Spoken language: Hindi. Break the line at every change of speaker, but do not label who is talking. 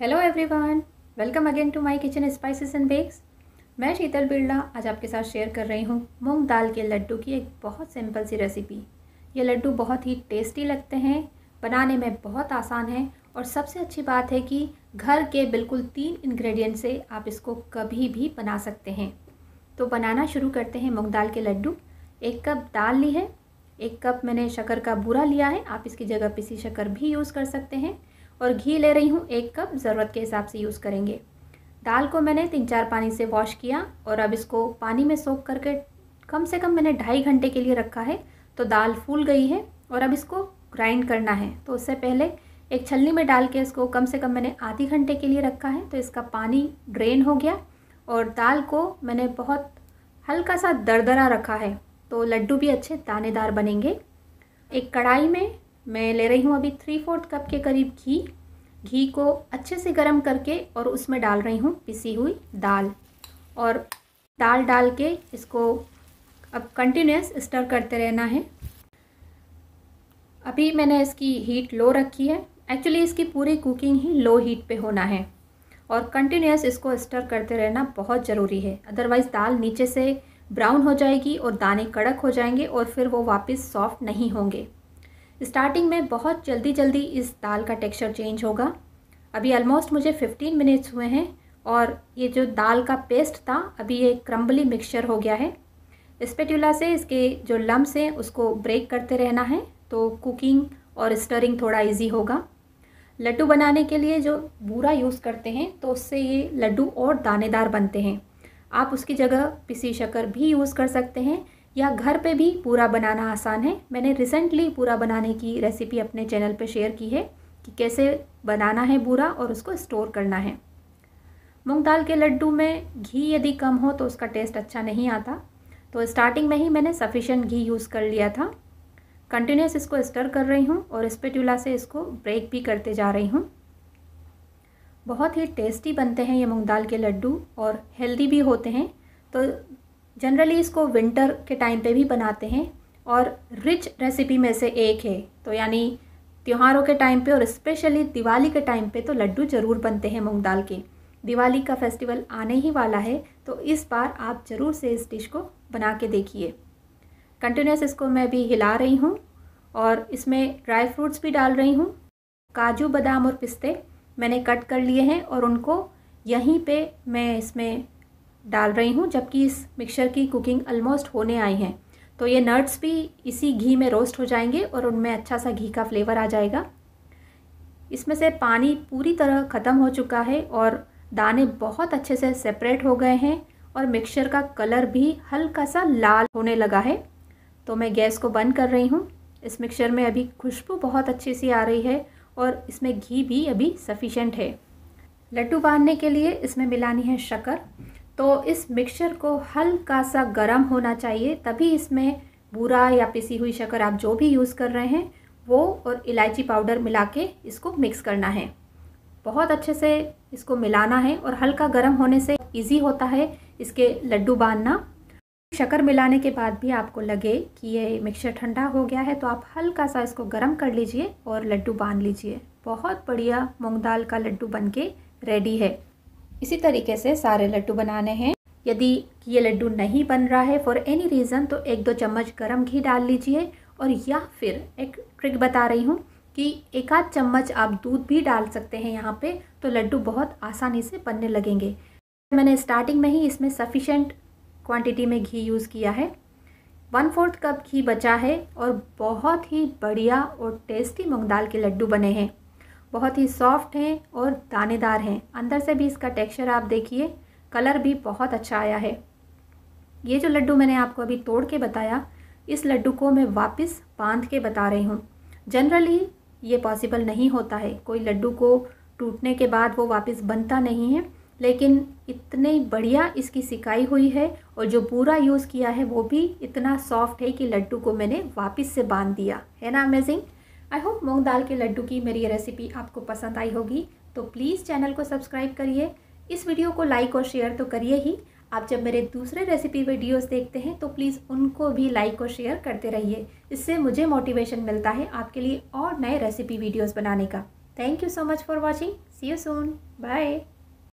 Hello everyone welcome again to my kitchen spices and bakes मैं शीतल बिरला आज आपके साथ शेयर कर रही हूँ मूंग दाल के लड्डू की एक बहुत सिंपल सी रेसिपी ये लड्डू बहुत ही टेस्टी लगते हैं, बनाने में बहुत आसान है और सबसे अच्छी बात है कि घर के बिल्कुल तीन इंग्रेडिएंट से आप इसको कभी भी बना सकते हैं। तो बनाना शुरू करते हैं मूँग दाल के लड्डू। एक कप दाल ली है, एक कप मैंने शक्कर का बूरा लिया है, आप इसकी जगह पिसी शक्कर भी यूज़ कर सकते हैं। और घी ले रही हूँ एक कप, ज़रूरत के हिसाब से यूज़ करेंगे। दाल को मैंने तीन चार पानी से वॉश किया और अब इसको पानी में सोख करके कम से कम मैंने ढाई घंटे के लिए रखा है तो दाल फूल गई है और अब इसको ग्राइंड करना है। तो उससे पहले एक छलनी में डाल के इसको कम से कम मैंने आधे घंटे के लिए रखा है तो इसका पानी ड्रेन हो गया और दाल को मैंने बहुत हल्का सा दरदरा रखा है तो लड्डू भी अच्छे दानेदार बनेंगे। एक कढ़ाई में मैं ले रही हूँ अभी थ्री फोर्थ कप के करीब घी। घी को अच्छे से गर्म करके और उसमें डाल रही हूँ पिसी हुई दाल। और दाल डाल के इसको अब कंटिन्यूस स्टर करते रहना है। अभी मैंने इसकी हीट लो रखी है। एक्चुअली इसकी पूरी कुकिंग ही लो हीट पे होना है। और कंटिन्यूस इसको स्टर करते रहना बहुत ज़रूरी है। अदरवाइज़ दाल नीचे से ब्राउन हो जाएगी और दाने कड़क हो जाएँगे और फिर वो वापस सॉफ्ट नहीं होंगे। स्टार्टिंग में बहुत जल्दी जल्दी इस दाल का टेक्सचर चेंज होगा। अभी ऑलमोस्ट मुझे 15 मिनट्स हुए हैं और ये जो दाल का पेस्ट था, अभी ये क्रम्बली मिक्सचर हो गया है। स्पेटुला से इसके जो लम्स हैं, उसको ब्रेक करते रहना है तो कुकिंग और स्टरिंग थोड़ा इजी होगा। लड्डू बनाने के लिए जो बूरा यूज़ करते हैं तो उससे ये लड्डू और दानेदार बनते हैं। आप उसकी जगह पिसी शक्कर भी यूज़ कर सकते हैं या घर पे भी पूरा बनाना आसान है। मैंने रिसेंटली पूरा बनाने की रेसिपी अपने चैनल पे शेयर की है कि कैसे बनाना है बूरा और उसको स्टोर करना है। मूंग दाल के लड्डू में घी यदि कम हो तो उसका टेस्ट अच्छा नहीं आता। तो स्टार्टिंग में ही मैंने सफिशेंट घी यूज़ कर लिया था। कंटिन्यूस इसको स्टर कर रही हूँ और स्पेटुला से इसको ब्रेक भी करते जा रही हूँ। बहुत ही टेस्टी बनते हैं ये मूंग दाल के लड्डू और हेल्दी भी होते हैं। तो जनरली इसको विंटर के टाइम पे भी बनाते हैं और रिच रेसिपी में से एक है। तो यानी त्योहारों के टाइम पे और स्पेशली दिवाली के टाइम पे तो लड्डू ज़रूर बनते हैं मूंग दाल के। दिवाली का फेस्टिवल आने ही वाला है तो इस बार आप ज़रूर से इस डिश को बना के देखिए। कंटिन्यूस इसको मैं भी हिला रही हूँ और इसमें ड्राई फ्रूट्स भी डाल रही हूँ। काजू बादाम और पिस्ते मैंने कट कर लिए हैं और उनको यहीं पे मैं इसमें डाल रही हूँ, जबकि इस मिक्सचर की कुकिंग ऑलमोस्ट होने आई हैं। तो ये नट्स भी इसी घी में रोस्ट हो जाएँगे और उनमें अच्छा सा घी का फ्लेवर आ जाएगा। इसमें से पानी पूरी तरह ख़त्म हो चुका है और दाने बहुत अच्छे से सेपरेट हो गए हैं और मिक्सचर का कलर भी हल्का सा लाल होने लगा है। तो मैं गैस को बंद कर रही हूँ। इस मिक्सचर में अभी खुशबू बहुत अच्छी सी आ रही है और इसमें घी भी अभी सफिशेंट है। लड्डू बांधने के लिए इसमें मिलानी है शक्कर। तो इस मिक्सचर को हल्का सा गर्म होना चाहिए, तभी इसमें बूरा या पिसी हुई शक्कर आप जो भी यूज़ कर रहे हैं, वो और इलायची पाउडर मिला के इसको मिक्स करना है। बहुत अच्छे से इसको मिलाना है और हल्का गर्म होने से इजी होता है इसके लड्डू बांधना शक्कर मिलाने के बाद भी आपको लगे कि ये मिक्सचर ठंडा हो गया है तो आप हल्का सा इसको गर्म कर लीजिए और लड्डू बाँध लीजिए। बहुत बढ़िया मूंग दाल का लड्डू बन के रेडी है। इसी तरीके से सारे लड्डू बनाने हैं। यदि ये लड्डू नहीं बन रहा है फॉर एनी रीज़न तो एक दो चम्मच गरम घी डाल लीजिए और या फिर एक ट्रिक बता रही हूँ कि एक आध चम्मच आप दूध भी डाल सकते हैं यहाँ पे तो लड्डू बहुत आसानी से बनने लगेंगे। मैंने स्टार्टिंग में ही इसमें सफिशेंट क्वांटिटी में घी यूज़ किया है। वन फोर्थ कप घी बचा है और बहुत ही बढ़िया और टेस्टी मूंग दाल के लड्डू बने हैं। बहुत ही सॉफ्ट हैं और दानेदार हैं। अंदर से भी इसका टेक्सचर आप देखिए कलर भी बहुत अच्छा आया है। ये जो लड्डू मैंने आपको अभी तोड़ के बताया, इस लड्डू को मैं वापस बाँध के बता रही हूँ। जनरली ये पॉसिबल नहीं होता है। कोई लड्डू को टूटने के बाद वो वापस बनता नहीं है, लेकिन इतने बढ़िया इसकी सिकाई हुई है और जो पूरा यूज़ किया है, वो भी इतना सॉफ्ट है कि लड्डू को मैंने वापस से बाँध दिया। है ना अमेजिंग आई होप मूंग दाल के लड्डू की मेरी ये रेसिपी आपको पसंद आई होगी। तो प्लीज़ चैनल को सब्सक्राइब करिए। इस वीडियो को लाइक और शेयर तो करिए ही। आप जब मेरे दूसरे रेसिपी वीडियोस देखते हैं तो प्लीज़ उनको भी लाइक और शेयर करते रहिए। इससे मुझे मोटिवेशन मिलता है आपके लिए और नए रेसिपी वीडियोस बनाने का। Thank you so much for watching see you soon bye